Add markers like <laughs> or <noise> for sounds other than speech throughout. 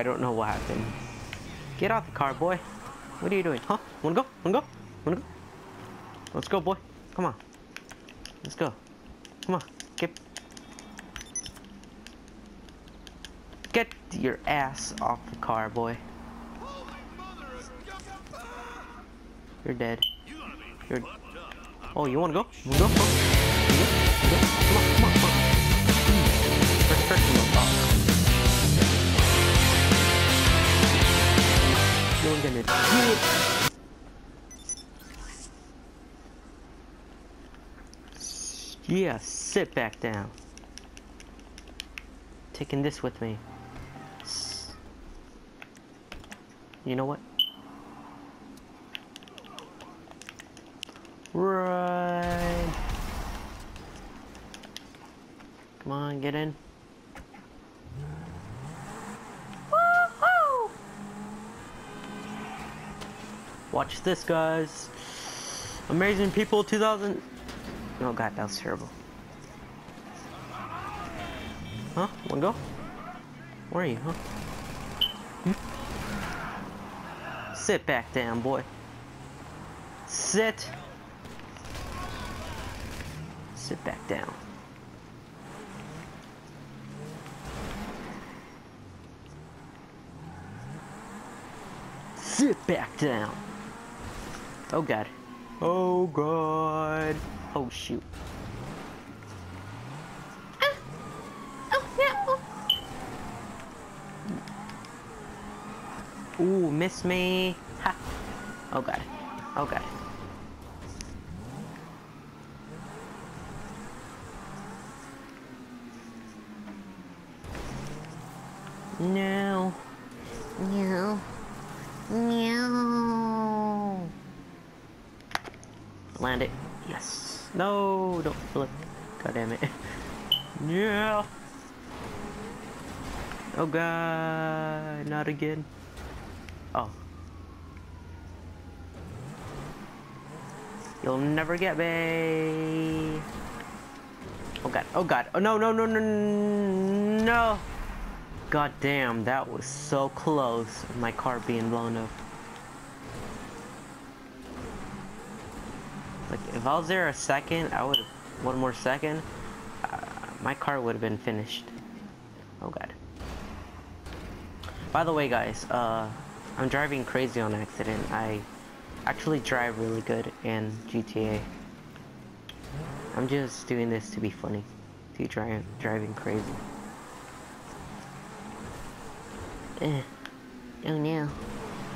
I don't know what happened. Get out the car, boy. What are you doing? Huh? Wanna go? Wanna go? Wanna go? Let's go, boy. Come on. Let's go. Come on. Get. Get your ass off the car, boy. You're dead. You're. Oh, you wanna go? Wanna go? Come on, come on, come on. First person will talk. Gonna it. Yeah, sit back down. Taking this with me. You know what? Right. Come on, get in. Watch this, guys. Amazing People 2000. Oh god, that was terrible. Huh? Wanna go? Where are you, huh? Hmm? Sit back down, boy. Sit. Sit back down. Sit back down. Oh god. Oh god. Oh shoot. Ah. Oh, oh. Ooh, miss me. Ha. Oh god. Oh god. No. No. No. Land it. Yes. No, don't flip. God damn it. <laughs> Yeah. Oh god, not again. Oh. You'll never get me. Oh god, oh god. Oh no, no, no, no, no. God damn, that was so close. My car being blown up. Like, if I was there a second, I would have, one more second, uh, my car would have been finished. Oh god. By the way, guys, uh, I'm driving crazy on accident. I actually drive really good in GTA. I'm just doing this to be funny. To drive driving crazy. Eh. Oh no.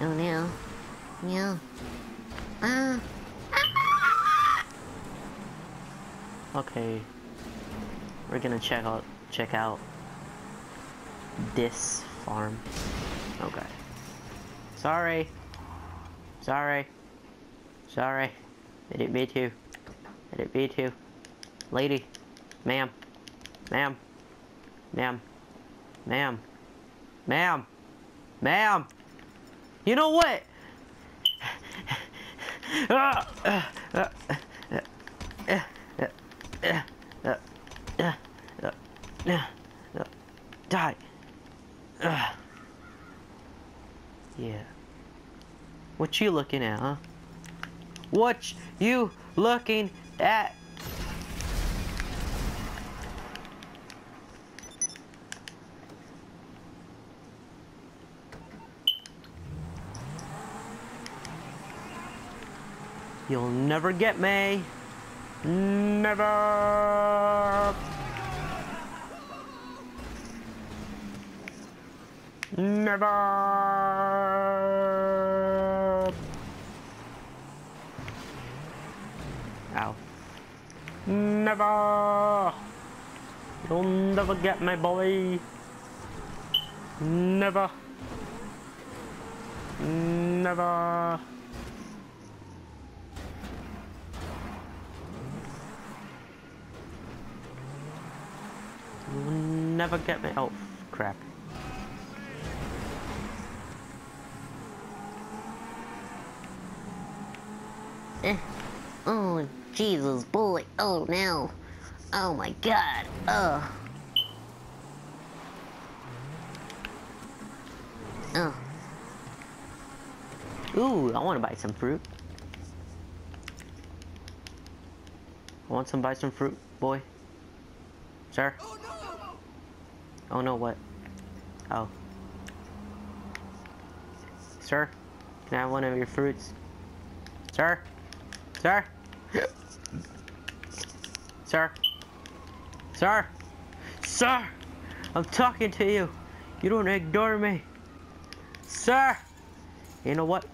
Oh no. No. Ah. Okay. We're gonna check out check out this farm. Oh god. Sorry. Sorry. Sorry. I didn't mean to. I didn't mean to. Lady. Ma'am. Ma'am. Ma'am. Ma'am. Ma'am. Ma'am. You know what? <laughs> Ah, ah, ah, Die. Ah. Yeah. What you looking at, huh? What you looking at? You'll never get me. Never. Never. Ow. Never. You'll never get me, boy. Never. Never. You'll never get me. Oh, crap. Eh. Oh, Jesus, boy. Oh, no. Oh, my God. Oh. Ooh, I want to buy some fruit. I want some buy some fruit, boy. Sir? Oh no, Oh, what? Oh. Sir? Can I have one of your fruits? Sir? Sir? Sir? Sir? Sir! I'm talking to you! You don't ignore me! Sir! You know what?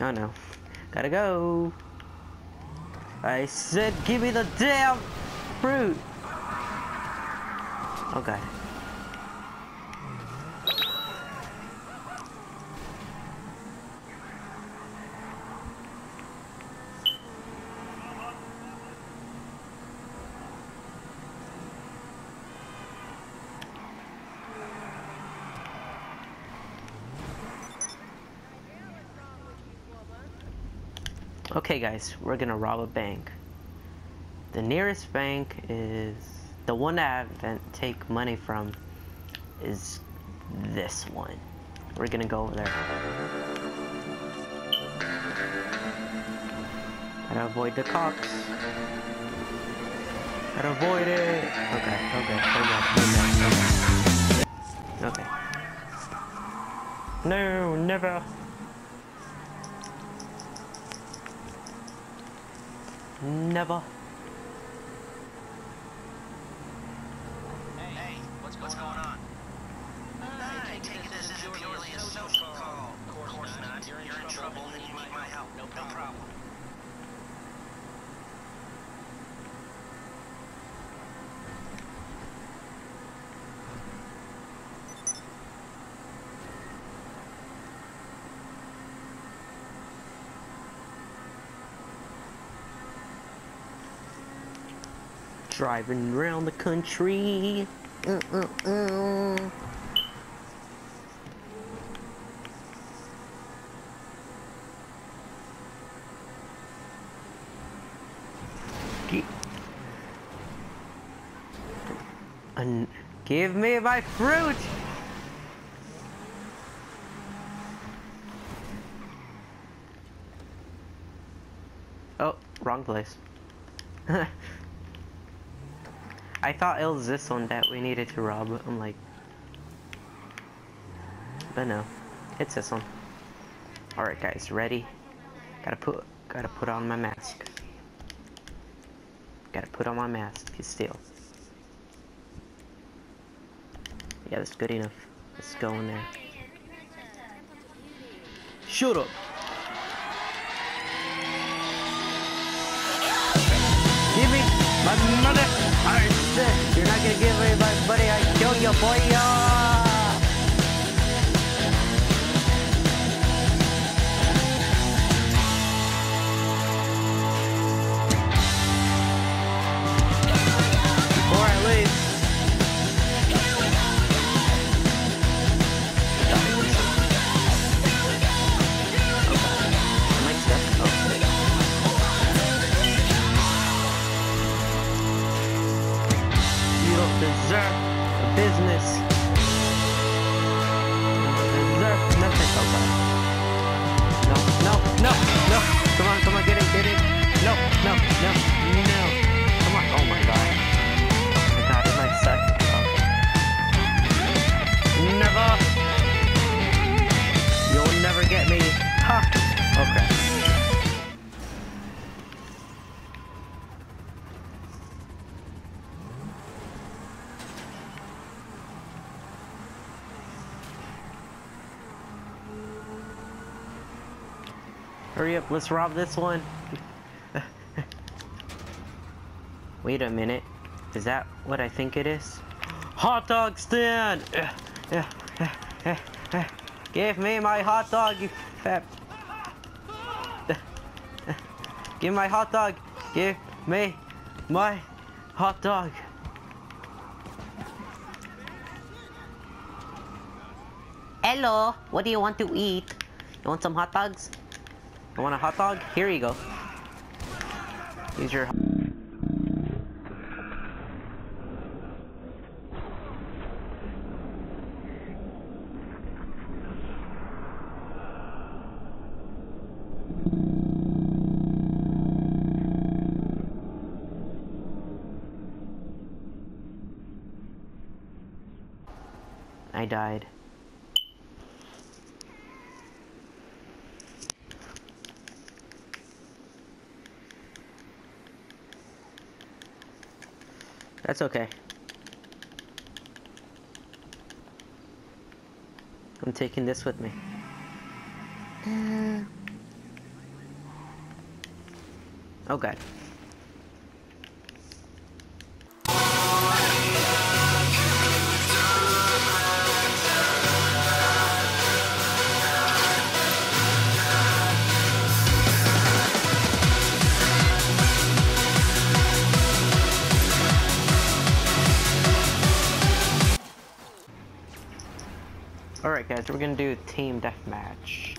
Oh no. Gotta go. I said give me the damn fruit! God. Okay guys, we're gonna rob a bank. The nearest bank is the one that I take money from is this one. We're gonna go over there. Gotta avoid the cops. Gotta avoid it. Okay, okay, okay, okay. Okay. No, never. Never. Hey, what's, what's going on? I take this as purely a social call. Of course not. You're in trouble and you need my help. No problem. Driving around the country. Uh, uh. Gi- And give me my fruit! Oh, wrong place. <laughs> I thought it was this one that we needed to rob. I'm like, but no, it's this one. All right, guys, ready? Gotta put, gotta put on my mask. Gotta put on my mask to steal. Yeah, that's good enough. Let's go in there. Shut up! Give me my mother! You're not gonna give me my money, I kill you, boy! Ah! Hurry up, let's rob this one. Wait a minute. Is that what I think it is? Hot dog stand! Give me my hot dog, you fat... Give my hot dog! Give me my hot dog! Hello, what do you want to eat? You want some hot dogs? You want a hot dog? Here you go. Use your. I died. That's okay. I'm taking this with me. Uh... Oh god. Alright guys, we're gonna do team deathmatch.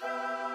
Música